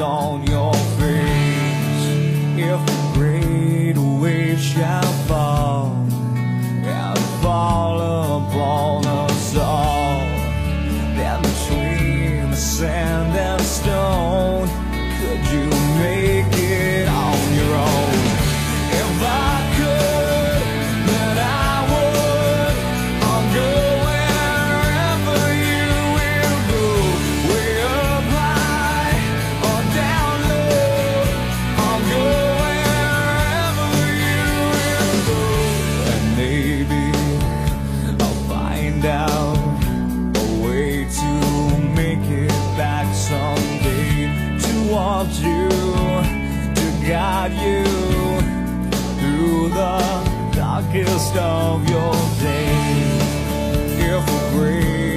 on your face. If the great wave shall darkest of your days. Careful grace.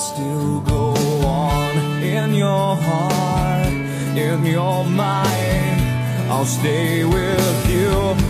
still go on in your heart, in your mind. I'll stay with you.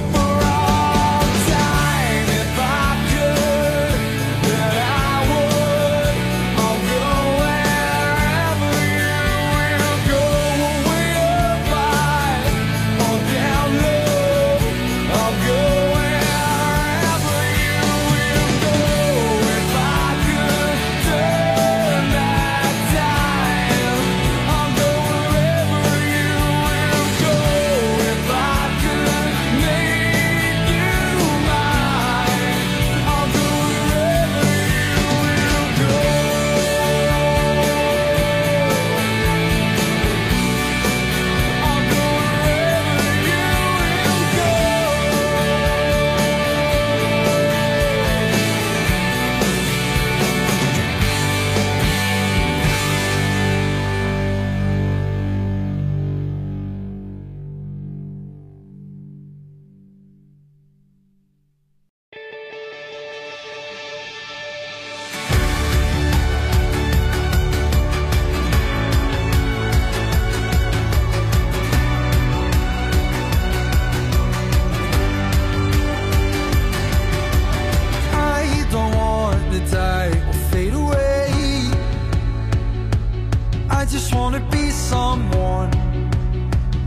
I just wanna be someone.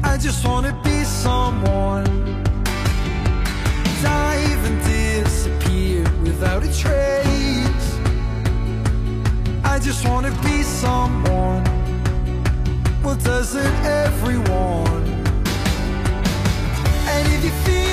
I just wanna be someone. Dive and disappear without a trace. I just wanna be someone. Well doesn't everyone? And if you feel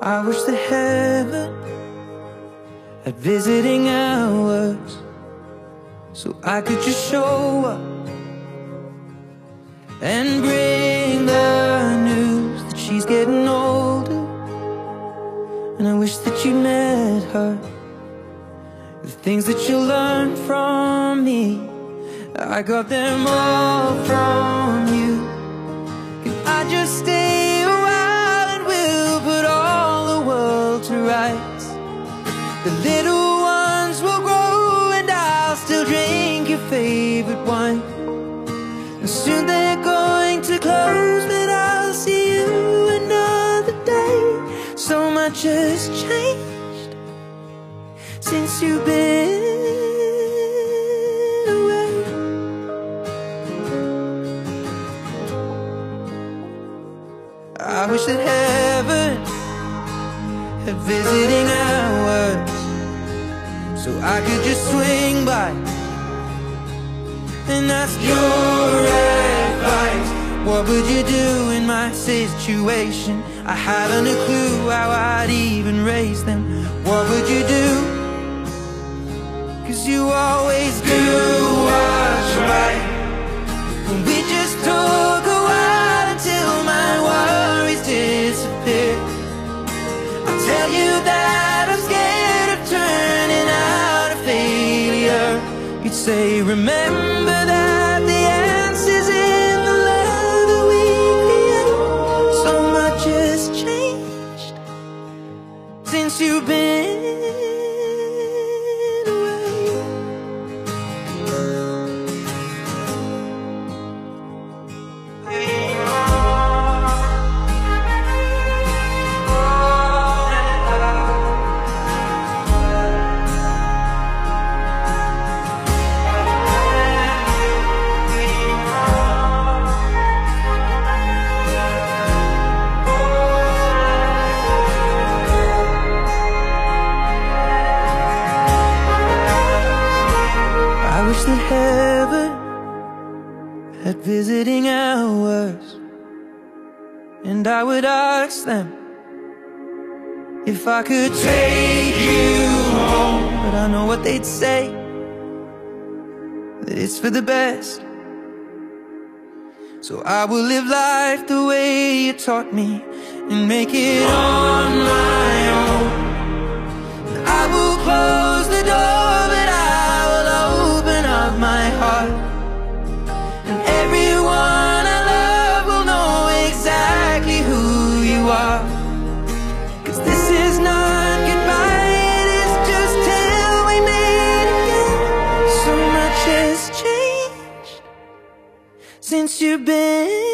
I wish the heaven at visiting hours So I could just show up And bring the news that she's getting older. And I wish that you met her. The things that you learned from me I got them all from you. Has changed since you've been away. I wish that heaven had visiting hours So I could just swing by And ask your What would you do in my situation? I haven't a clue how I'd even raise them What would you do? Cause you always do what's right And we just took a while until my worries disappear I tell you that I'm scared of turning out a failure You'd say remember that you've been And I would ask them If I could take you home. But I know what they'd say That it's for the best. So I will live life the way you taught me And make it on my You've been